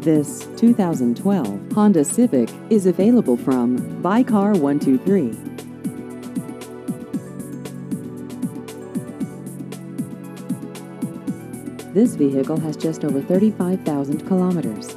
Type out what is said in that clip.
This 2012 Honda Civic is available from Buy Car 123. This vehicle has just over 35,000 kilometers.